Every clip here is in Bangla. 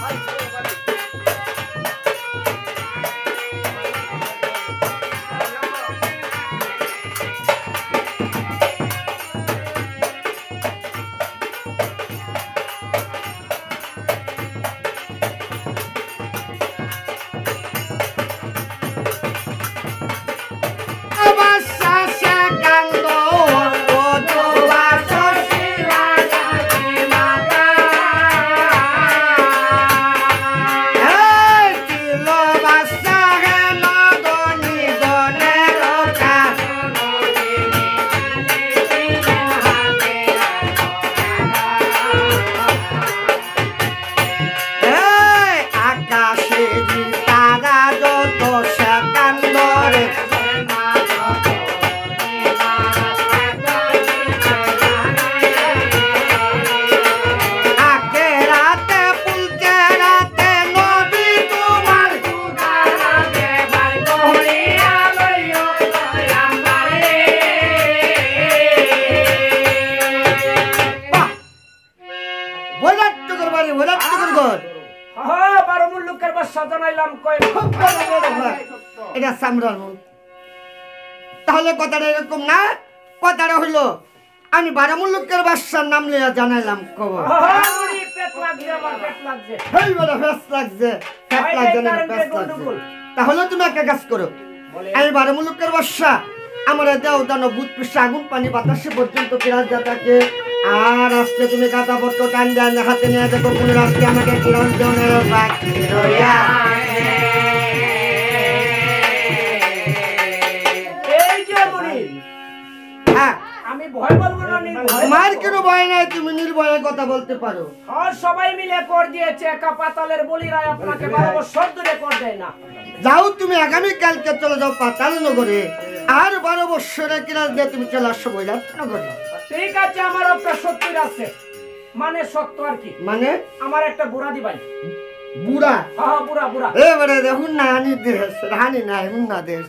Bye. তাহলে কথাটা এরকম না? কথাটা হইল আমি বারামুল্লুকের বাসার নাম লইয়া জানাইলাম খবর। তাহলে তুমি একটা কাজ করো। আমি বারামুল্লুকের বাসা আমার দেও দানো বুধ পৃষ্ঠে আগুন পানি বাতাসে পর্যন্ত কিরাজ যাতাকে আর আজকে তুমি গাতা পত্র টান দেন হাতে নিয়ে দেখো কোন রাস্তে আমাকে বাকি না। কোনো ভয় নাই তুমি নির্ভয়ে কথা বলতে পারো। আর সবাই মিলে কর দিয়েছে একা পাতালের বলিরায় আপনাকে বারো বছর ধরে কর দেয় না। যাও তুমি আগামী কালকে চলে যাও পাতাল নগরে। আর বারো বৎসরে কিনা দিয়ে তুমি চলে আসো বৈরাট নগরে। ঠিক আছে আমার একটা সত্যির আছে। মানে সত্য আর কি? মানে? আমার একটা বুড়া দিবাই বুড়া? হ্যাঁ বুড়া বুড়া। এবারে দেখুন না হানি দেশ হানি নাই হুন্না দেশ।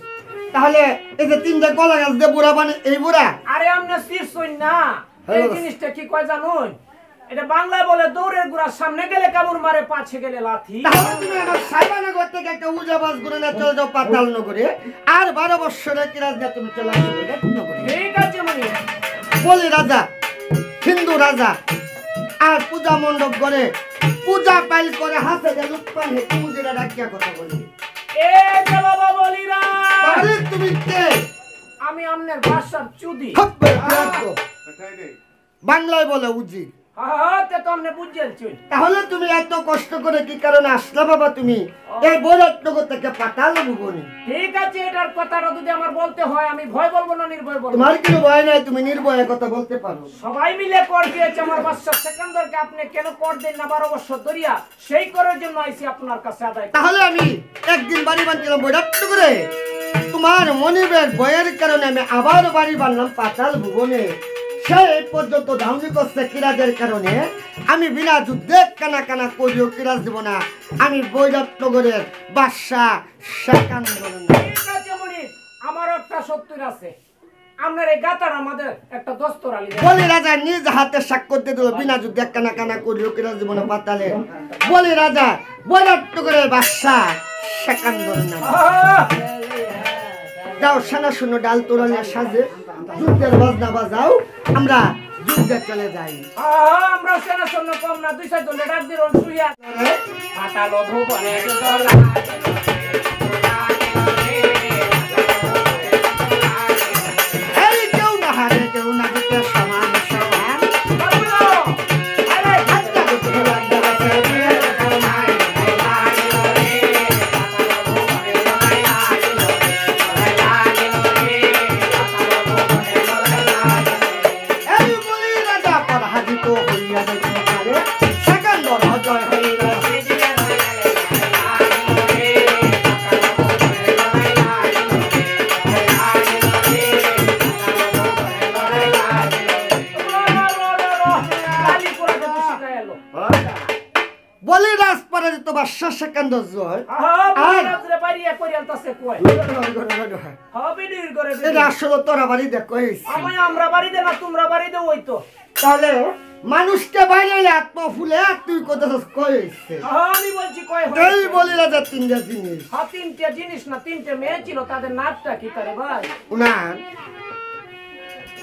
তাহলে এই যে তিনটা কলা গাছ দিয়ে বুড়া মানে এই বুড়া? আরে আপনি শীর্ষই না। এই জিনিসটা কি কয় জানুন? এটা বাংলা বলে দৌড়ের গুড়া সামনে গেলে কামড় মারে পাছে গেলে লাথি। তাহলে তুমি আমার সাইবানগর থেকে একটা উজাবাজ করে না চলে যাও পাতাল নগরে। আর বারো বৎসরে কিরাজ দিয়ে তুমি চলে আসো বৈরাট নগরে? ঠিক আছে মনি। বলি রাজা হিন্দু রাজা আর পূজা মণ্ডপ করে পূজা পাইল করে হাতে যে লুৎপান হে তুমি যেটা রাখিয়া কথা বলি। এ যে বাবা বলিরা। তাহলে তুমি কে? আমি আমনের চুদি। বাংলায় বলে উজি তাহলে তুমি এত কষ্ট করে কি কারণে আসলা বাবা তুমি? এই বৈরাটনগর থেকে পাতাল ভুবনি। ঠিক আছে এটার কথাটা যদি আমার বলতে হয় আমি ভয় বলব না নির্ভয় বলব তোমার কোনো ভয় নাই তুমি নির্ভয়ে কথা বলতে পারো। সবাই মিলে কর দিয়েছে আমার বাচ্চা সেকেন্ডারকে আপনি কেন কর দেন না বারো বছর ধরিয়া? সেই করার জন্য আইসি আপনার কাছে আদায় তাহলে আমি একদিন বাড়ি বাঁধছিলাম বৈরাটনগরে তোমার মনিবের বয়ের কারণে আমি আবার বাড়ি বানলাম পাতাল ভুবনে। পর্যন্ত করছে কিরাজের কারণে। আমি বিনা যুদ্ধে কানা কানা করিও কিরাজ দিব না আমি বৈরাটনগরের বাদশাহ আমার একটা সত্যির আছে। আপনার এই গাতার আমাদের একটা দস্তর আলী বলি রাজা নিজ হাতে স্বাক্ষর দিয়ে দিল বিনা যুদ্ধে কানা কানা করিও কিরাজ দিব না পাতালে। বলি রাজা বৈরাটনগরের বাদশাহ যাও সানা শূন্য ডাল তোরালে সাজে। যুদ্ধের বাজনা বাজাও আমরা যুদ্ধে চলে যাই। আমরা সেনা শূন্য কম না দুই চারজন ডাক দিল শুইয়া। পাতালো ভুবনে আর- করিয়াল তাছে কয় করে এটা। তোরা বাড়ি দেখো আমরা বাড়িতে না তোমরা বাড়িতে ওই তো। তাহলে মানুষকে বাইরে আত্ম ফুলে তুই কয়েছে হ্যাঁ, আমি বলছি কয় এই হয়েছে। বলি রাজা তিনটা জিনিস। হ্যাঁ তিনটে জিনিস না তিনটে মেয়ে ছিল তাদের নাচটা কি করে ভাই? উনার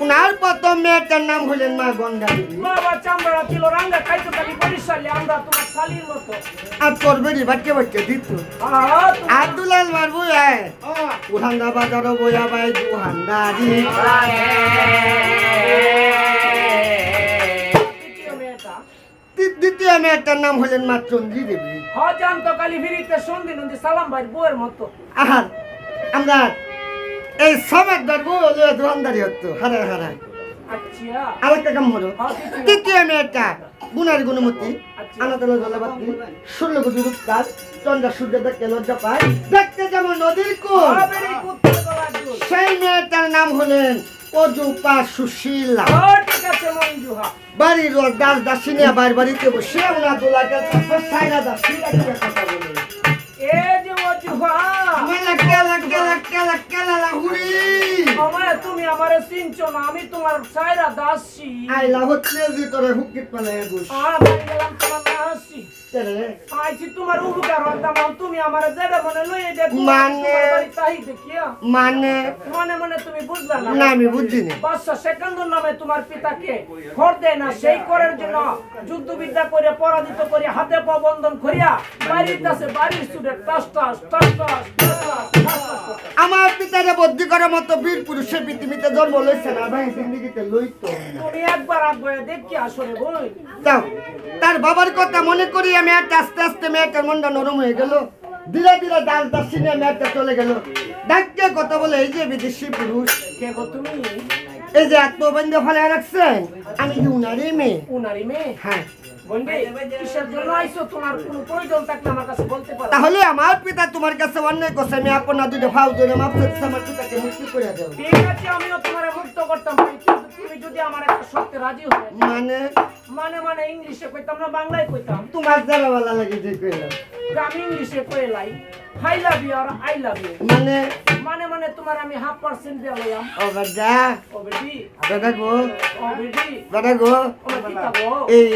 উনার প্রথম মেয়েটার নাম হলেন মা গঙ্গা দেবী। আর তোর বেরি বাচ্চা বাচ্চা দিত। আর দুলাল মারবো উহান্দা বাজারও বইয়া বাই দুহান্দারি দ্বিতীয় মেয়েটার নাম হলেন মা চন্দ্রী দেবী। হ্যাঁ জানতো খালি ফিরিতে সন্ধি নন্দী সালাম ভাই বউয়ের মতো। আহার আমরা এই সবের ধরবো হতো হারায় হারায়। আচ্ছা। আরেকটা কাম হলো হ্যাঁ, তৃতীয় মেয়েটা গুণমতি। আচ্ছা। আনাতলা জলবাতি ষোলো কোটি রূপকার চন্দ্র সূর্য দেখতে লজ্জা পায়। দেখতে যেমন নদীর কুল। বেরি কুত্তার গলা দুল। সেই মেয়েটার নাম হলেন অজুপা সুশীলা। বাড়ির দাস দাসিনিয়া বাড়ি বাড়িতে বসে ওনার সাইরা দাসি। তুমি আমারে চিনছো না আমি তোমার সায়রা দাসি আইলা হচ্ছে যে তোরে হুকিত পালে বুঝ আমি গেলাম তোমার মনে মানে? মানে মনে মনে না আমি বুঝিনি। বাদশা সেকান্দর নামে তোমার পিতাকে খর দেয় না সেই করার জন্য যুদ্ধ করে পরাজিত করে হাতে পা বন্ধন করিয়া বাড়ির কাছে বাড়ির সুরে টাস টাস টাস টাস টাস টাস, টাস টাস করতে। আমার পিতারে বদ্ধি করার মতো বীর পুরুষের পৃথিবীতে জন্ম লইছে না ভাই জিন্দিগিতে লইতো তুমি একবার আগে দেখি আসলে বই। তার বাবার কথা মনে করি মেয়েটা আস্তে আস্তে মেয়েটার মনটা নরম হয়ে গেল। ধীরে ধীরে দাস দাসি নিয়ে মেয়েটা চলে গেল। ডাক্তার কথা বলে, এই যে বিদেশি পুরুষ, কে তুমি? এই যে আত্মবন্ধ ফলে রাখছেন? আমি কি উনারই মেয়ে। উনারি মেয়ে? হ্যাঁ। বন্ধে কিসের জন্য আইছো? তোমার কোনো প্রয়োজন আমার কাছে বলতে তাহলে আমার পিতা তোমার কাছে অন্যায় করছে আমি আপনার দুটো ধরে মাপ আমার পিতাকে মুক্তি করে দেব ঠিক আছে আমিও তোমার মুক্ত করতাম তুমি যদি আমার একটা সত্যি রাজি হয়ে মানে? মানে মানে ইংলিশে কইতাম না বাংলায় কইতাম। তোমার যারা ভালো লাগে যে কইলাম। তো আমি ইংলিশে কই লাই হাই লাভ ইউ আর আই লাভ ইউ মানে? মানে মানে তোমার আমি হাফ পার্সেন্ট দিয়ে লইয়াম ও বাজা ও বেটি। দাদা গো। ও বেটি। দাদা গো। ও বেটি গো। এই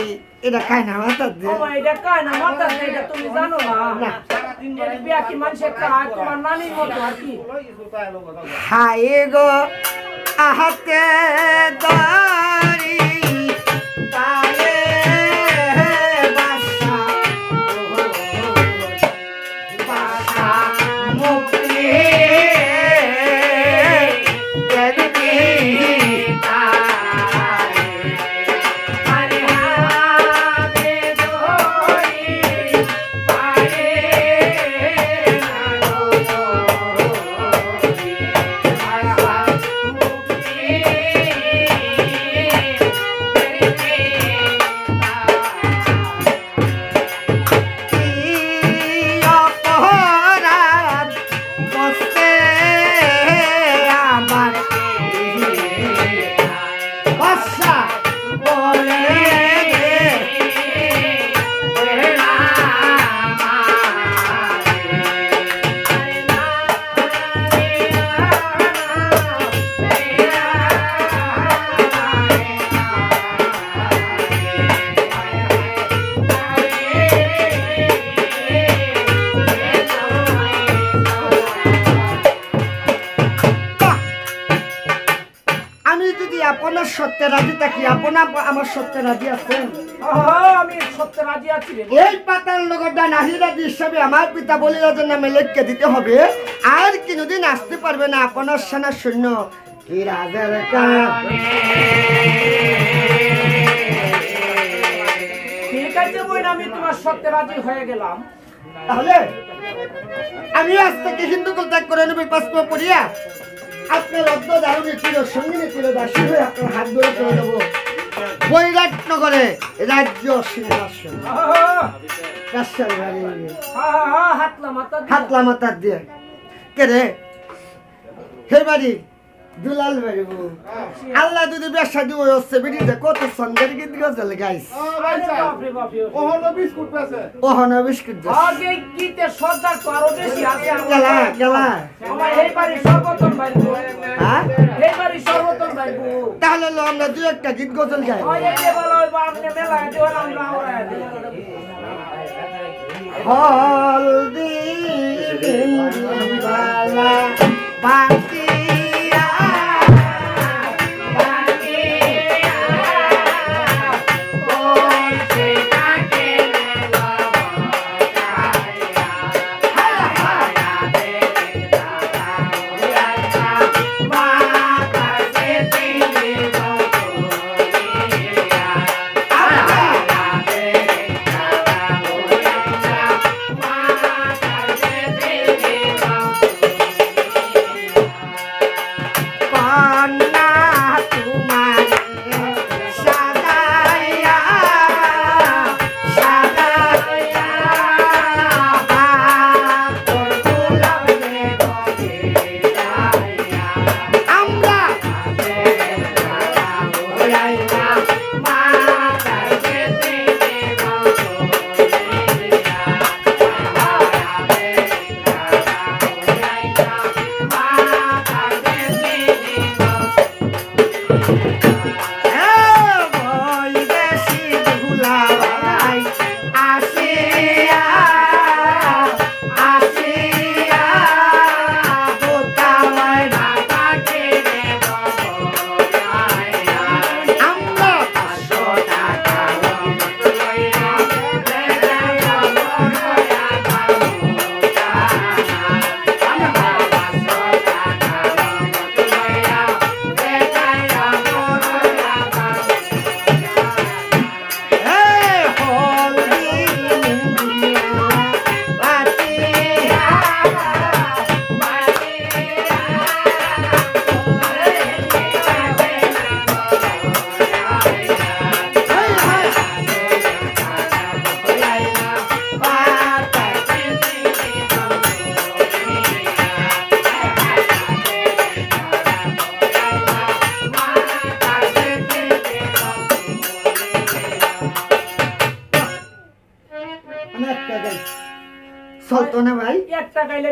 এটা খাই না মাথা ও এটা কায় না মাথা এটা তুমি জানো না। না। এটা বিয়া কি মানুষের কায় তোমার নানির মতো আর কি। হাই গো। আহাতে দারি আমি সত্যি রাজি আছি এই পাতার লগটা নাহিরাজি হিসাবে আমার পিতা বলিরাজের নামে লেখকে দিতে হবে আর কোনোদিন আসতে পারবে না আপনার সেনা সৈন্য। কি রাজার ঠিক আছে বোন আমি তোমার সত্যি রাজি হয়ে গেলাম। তাহলে আমি আজ থেকে হিন্দু ত্যাগ করে নেব পাঁচ পড়িয়া। আপনার অর্ধ দারুণী ছিল সঙ্গিনী ছিল দাসী হয়ে আপনার হাত ধরে করে দেবো বৈরাট নগরে রাজ্য সিংহাসন হাতলা মাতার দিয়ে। দিয়ে। কে রে? হে বাড়ি? দুলাল বেরবো আল্লাহ যদি ব্যবসা দিব হচ্ছে বেরিয়ে কত সন্ধ্যের গীত গজল গাইস আরে বাপরে বাপরে ওহন বিস্কুট আগে গীতে সর্দার তো আরও বেশি আছে আমার কেলা কেলা আমার এই বাড়ি সর্বতম বাইবু হ্যাঁ? এই বাড়ি সর্বতম বাইবু তাহলে লো আমরা দু একটা গীত গজল গাই। ওই এই যে বলো ওই বাপনে মেলা হলাম আমরা ওরা হলদি বিন্দিবালা বাতিয়া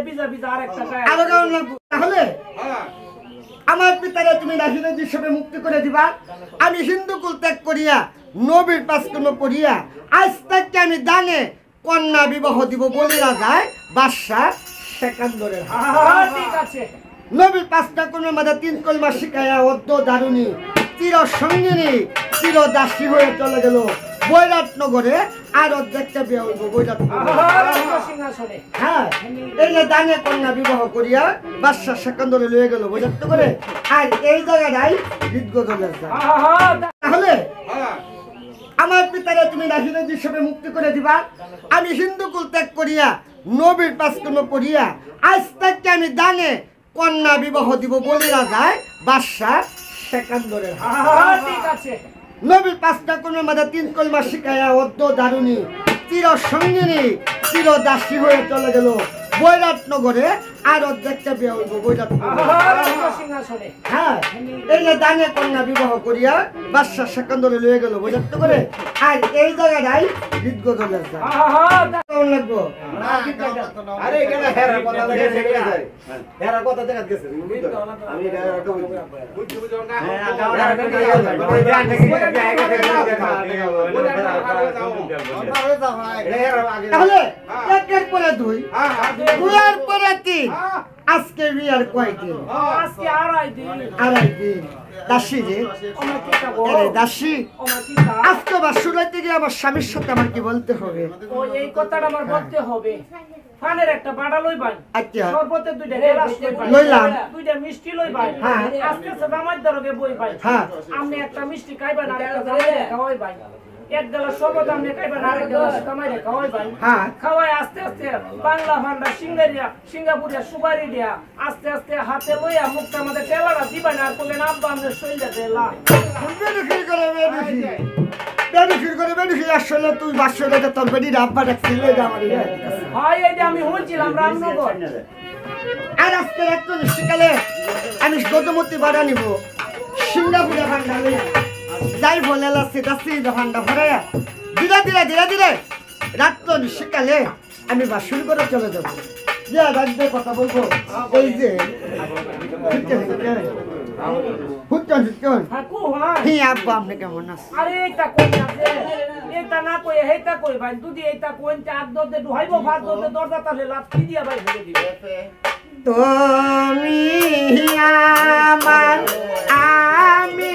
বিজা বিজা আরেকটা আরও কেমন লাগবো? তাহলে আমার পিতারা তুমি নাহিদের হিসেবে মুক্তি করে দিবা। আমি হিন্দু কুল ত্যাগ করিয়া নবীর পাঁচকর্ম পড়িয়া আজ থেকে আমি দানে কন্যা বিবাহ দিব বলি রাজায় বাদশাহ সেকান্দরের ঠিক আছে। নবীর পাঁচটা কর্মের মাঝে তিন কলমা শিখাইয়া অদ্য দারুণী চির সঙ্গিনী চির দাসী হয়ে চলে গেল। বৈরাট নগরে আর অর্ধেকটা বিয়ে হইব বৈরাট হ্যাঁ এই যে দানে কন্যা বিবাহ করিয়া বাদশাহ সেকান্দরে লয়ে গেল করে আর এই জায়গাটাই তাহলে আমার পিতারা তুমি নাহিদের হিসেবে মুক্তি করে দিবা। আমি হিন্দু কুল ত্যাগ করিয়া নবীর পাঁচকর্ম পড়িয়া আজ থেকে আমি দানে কন্যা বিবাহ দিব বলি রাজায় বাদশাহ সেকান্দরের ঠিক আছে। নবীর পাঁচটা কর্মের মাঝে তিন কলমা শিখাইয়া অদ্য দারুণী চির সঙ্গিনী চির দাসী হয়ে চলে গেল। বৈরাট নগরে আর অর্ধেকটা বিয়ে হইব বৈরাট নগরে। আহা, রাজ্য সিংহাসনে। হ্যাঁ এই যে দানে কন্যা বিবাহ করিয়া বাদশাহ সেকান্দরে লয়ে গেল করে আর এই জায়গাটাই কেমন লাগবো? আরে এখানে কথা দেখে কথা দেখা গেছে। আমি না হ্যাঁ তাহলে একের পরে দুই দুইয়ের পরে তিন আজকে বিয়ার কয়দিন? আজকে আড়াই দিন। আড়াই দিন। দাসী রে? আরে দাসী? আজকে বা শুনাইতে গিয়ে আমার স্বামীর সাথে আমার কি বলতে হবে? ও এই কথাটা আমার বলতে হবে। ফানের একটা বাড়া লই আচ্ছা। সর্বতে দুইটা গেলাস লই লইলাম। দুইটা মিষ্টি লইবাই হ্যাঁ। আজকে সব আমার দরগে বই হ্যাঁ। আপনি একটা মিষ্টি খাইবেন আর একটা এক গেলা শরবত আপনি খাইবেন আর এক গেলা জামাই খাওয়াই আস্তে আস্তে বাংলা সিঙ্গারিয়া সিঙ্গাপুরিয়া সুপারি দিয়া আস্তে আস্তে হাতে লইয়া মুখটা আমাদের টেলারা দিবেন আর বললেন আব্বা আমাদের আমি শুনছিলাম রামনগর। আর আজকে রাত্র সকালে আমি গজমতি বাড়া নিব। সিঙ্গাপুরে ভান্ডা যাই বলে লাসি দাসি ভান্ডা ভরাইয়া ধীরে ধীরে ধীরে ধীরে। রাত্র সকালে আমি বাসুর করে চলে যাব। যে রাখবে কথা বলব। এই যে হুচ্চন হুচ্চন হুচ্চন হ্যাঁ। কো হি আব্বা আপনি কেমন আছেন? আরে এটা কই আছে? এটা না কই হেটা কই ভাই দুদি এটা কোন চার দতে দুহাইব ভাত দতে দরজা তালে লাথি দিয়া ভাই ভরে দিবে। তুমি আমার আমি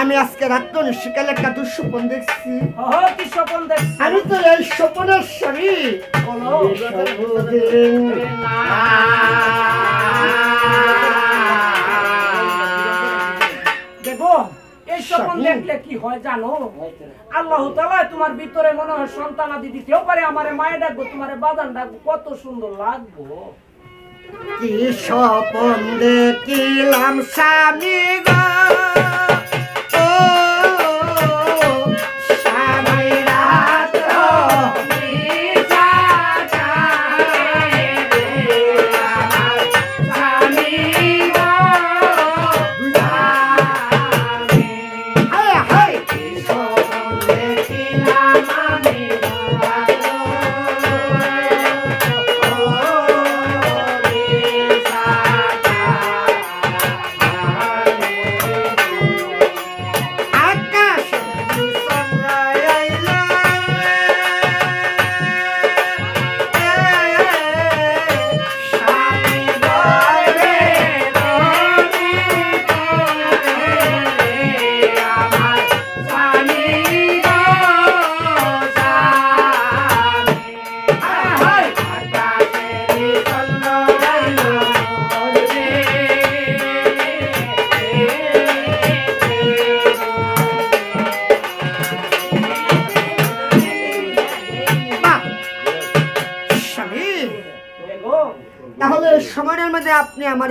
আমি আজকে রাত্র নিশ্চিকালে একটা দুঃস্বপন দেখছি। কি স্বপন দেখছ? আমি তো এই স্বপনের স্বামী। বলো। এই স্বপন দেখলে কি হয় জানো? আল্লাহ তাআলা তোমার ভিতরে মনে হয় সন্তান আদি দিতেও পারে আমারে মায়ে ডাকবো তোমারে বাজান ডাকবো কত সুন্দর লাগবো। কি স্বপন দেখিলাম স্বামী গো?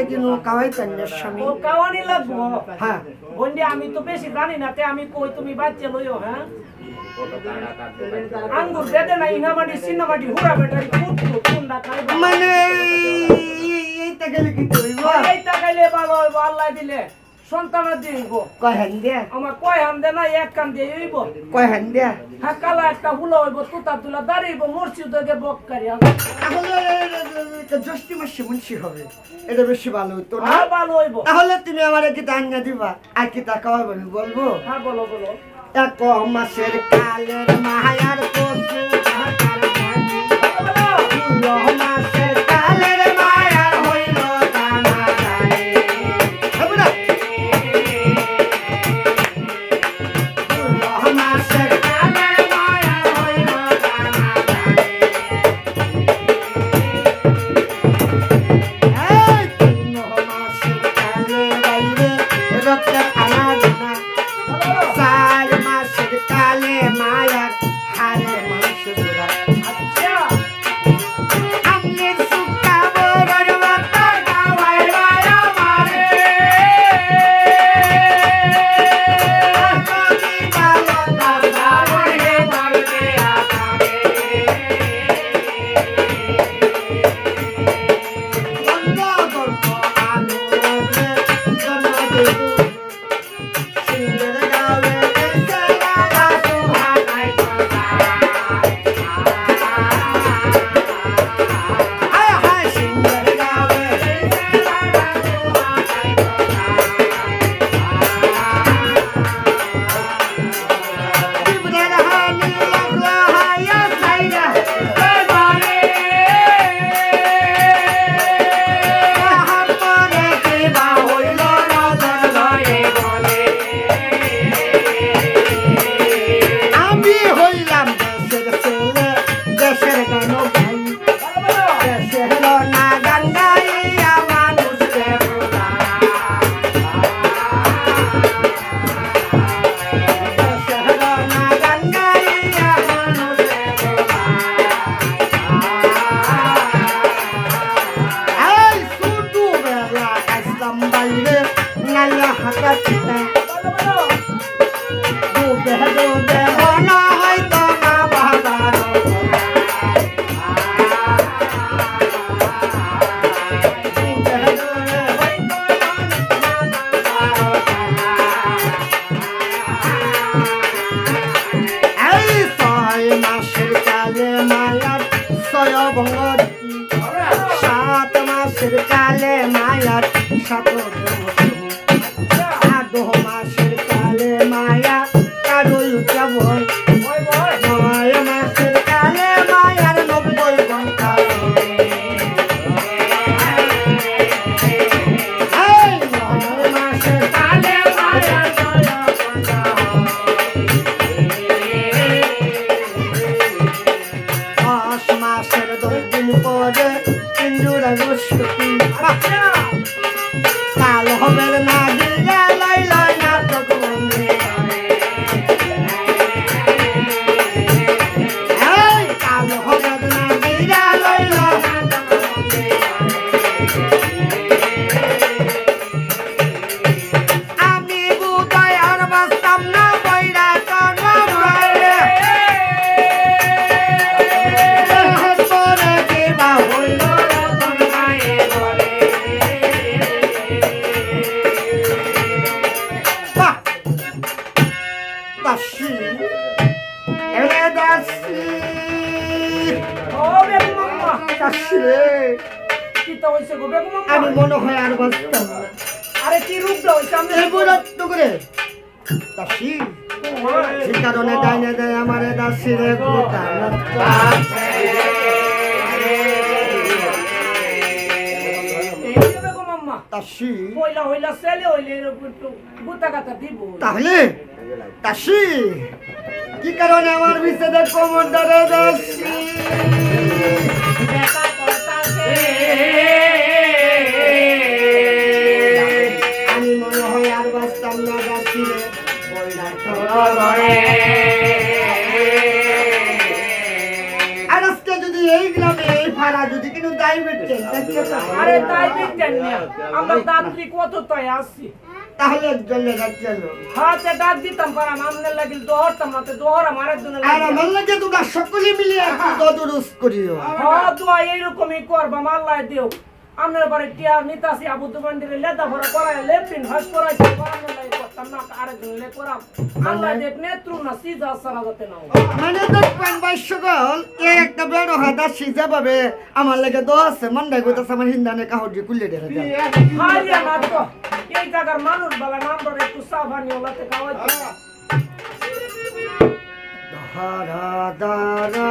আপনি আমার কি কাওয়াইতেন স্বামী। ও কাওয়ানি লাগবো? হ্যাঁ। বন্ডি আমি তো বেশি জানি না তে আমি কই তুমি বাচ্চা লইও হ্যাঁ? আঙ্গুর বেদে না ইনামাটি সিনামাটি হুড়া বেটারি কুটু কুন্ডা মানে এইটা গেলে কি করব? এইটা গেলে ভালো আল্লাহ দিলে। সন্তানের দিব কয় হ্যান দিয়া? আমার কয় দে না এক কান দিয়ে হইব। কয় হ্যান দিয়া? হ্যাঁ কালা একটা হুলা হইব তুতা তুলা দাঁড়াইব মসজিদ থেকে বক্কারি তাহলে মাসে মুন্সি হবে। এটা বেশি ভালো হতো না? ভালো হইব। তাহলে তুমি আমার কি টাঙ্গা দিবা আর কি টাকা হবে বলব? হ্যাঁ বলো বলো। এক মাসের কালের মায়ার পশু আম্মা দাসী কি তো হইছে গো? আমি মনে হয় আর বাঁচতাম না। আরে কি করে। সে কারণে ডাইনে দেয় আমার দাসী রে গোটা এই যে বেগম আম্মা। দাসী। তাহলে কি কারণে আমার বিচ্ছেদের দাসী? আর বাঁচতাম আর যদি এই ভাড়া যদি কিন্তু ডাইবেটিস আরে তাই বিজ্ঞান নিয়া আমরা দাত্রী কত তাই আসছি তাহলে রাজ্যের লোক হাতে ডাক দিতাম পারাম আমনে লাগিল দোহরতাম না তো দোহরাম আরেকজনের আর আমার লাগে তোমরা সকলে মিলে একটু দদরস করিও। হ্যাঁ দোয়া এইরকমই করবা মাল্লায় দিও। আপনার বাড়ি টিয়ার নিতাসি আবু দুবান্ডিরে লেদা ভরা করাই লেফটিন হাস করাইছি করানোর লাগে করতাম না আরেকজন লে করাম। আল্লাহ দেখ নেত্রু না সিজা সারা যাতে নাও মানে দেখবেন বাইশগল এ একটা বেড়ো হাদা সিজা পাবে আমার লাগে দো আছে মন্ডাই কইতাছে আমার হিন্দানে কাহর দিয়ে কুলে দেবে হারিয়া না তো এই জায়গার মানুষ বাবা নাম্বার একটু সাবানি ওলাতে খাওয়াইতে ধারা দারা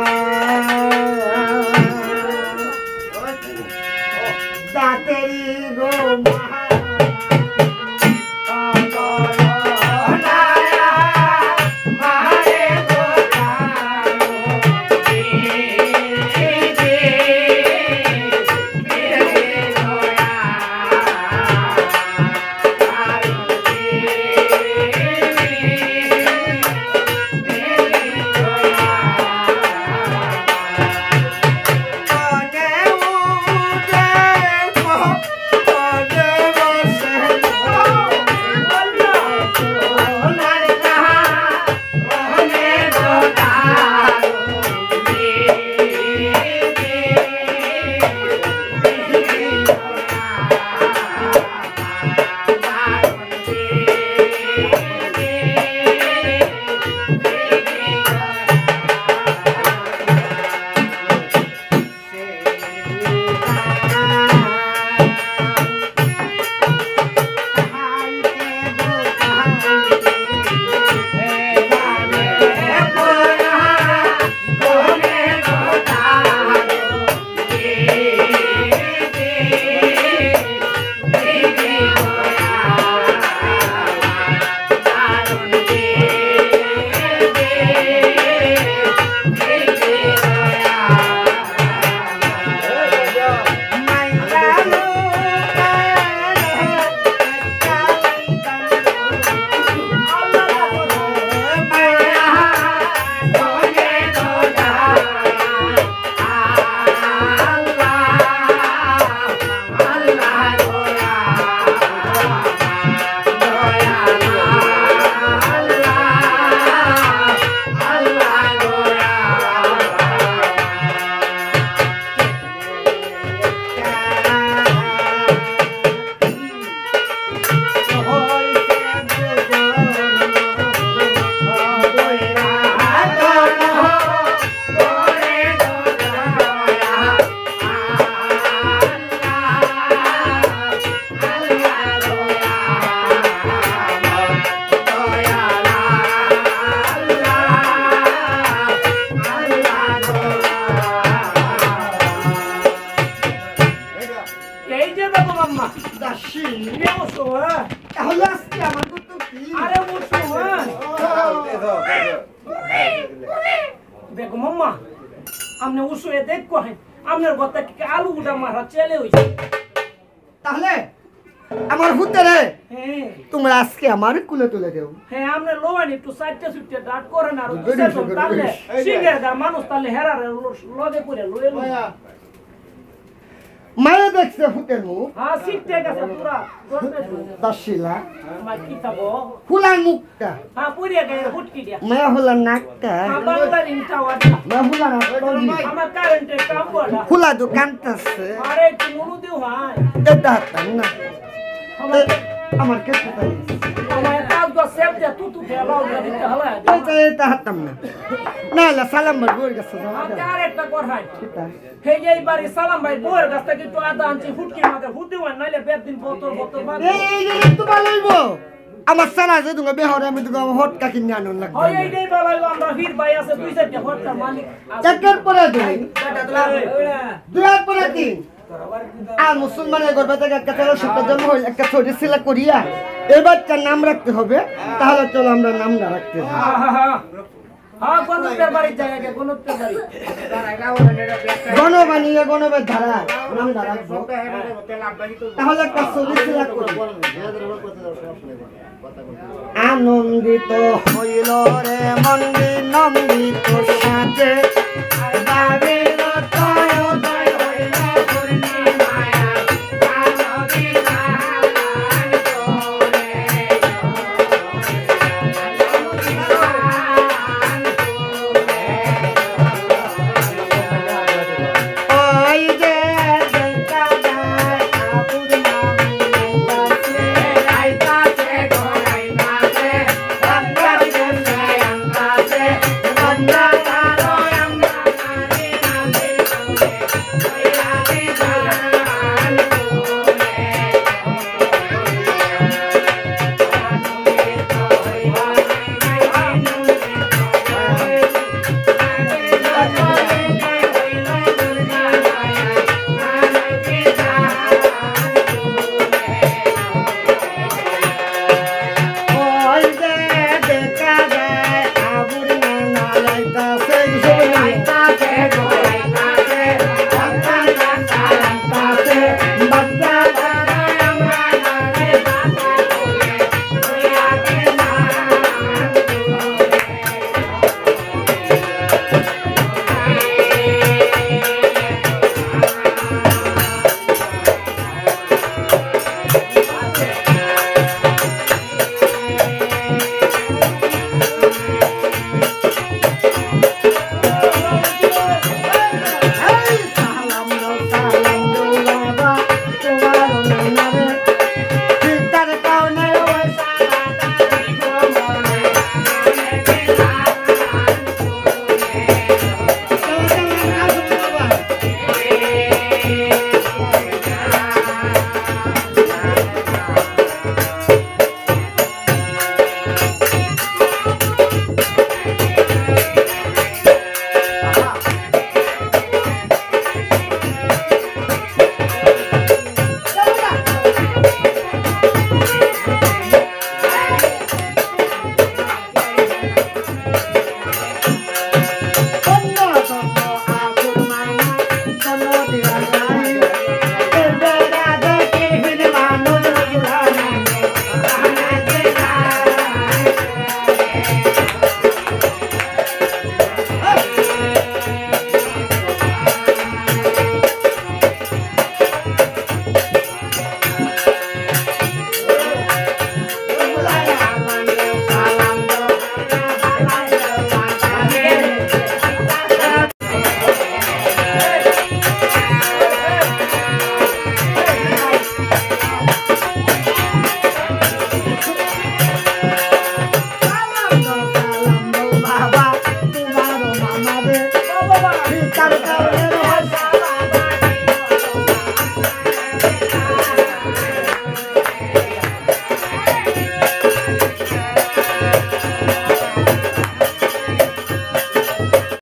তাহলে আজকে আমার তো কি? আরে উঠো হ্যাঁ? বেগম আম্মা আপনি উসুয়ে দেখো হ্যাঁ? আপনার কথা কি আলু গুটা মারা চেলে হইছে? তাহলে আমার হুতেরে হ্যাঁ। তোমরা আজকে আমার কুলে তুলে দেও। হ্যাঁ আপনি লোয়ানি একটু সাইডটা সুইটটা ডাট আর দুসে good, good, তাহলে সিঙ্গের দা মানুষ তাহলে হেরারে লগে করে লয়ে লই। মায়ে দেখছে হুতের মুখ দশিলা হুলার মুখটা। মায়া হুলার নাকটা। মায়া হুলার হুলা এটা হাতাম না। আমার কেটে তাই আমার কাজ গো সেভ দে তু তু ফেলা উড়া দিতে হলা এটা এটা হাতাম না। না না সালাম বারবো গেছে আর আরেকটা কর ভাই এটা যে এইবারে সালাম ভাই বউয়ের কাছ থেকে একটু আদা আনছি ফুটকি মাঝে ফুট দিবেন নাইলে বেদ দিন বোতল বোতল বাদ এই যে তো আমার সারা যে তুমি বেহরে আমি তো হটকা কিনে আনুন ওই লাগবে এইটাই বলাইলো আমরা ফির ভাই আছে দুই চারটে হট্টার মালিক একের পরে দুই দুয়ার পরে। তিন আর মুসলমানের গর্বে থেকে একটা তেরো সপ্তাহ জন্ম হইল একটা ছোট ছেলে করিয়া এবার তার নাম রাখতে হবে তাহলে চলো আমরা রাখতে। হা, হা, হা। হ্যাঁ গণ বানিয়ে গণবের ধারা রাখব তাহলে একটা আনন্দিত হইল রে মন্দির নন্দিত বাবে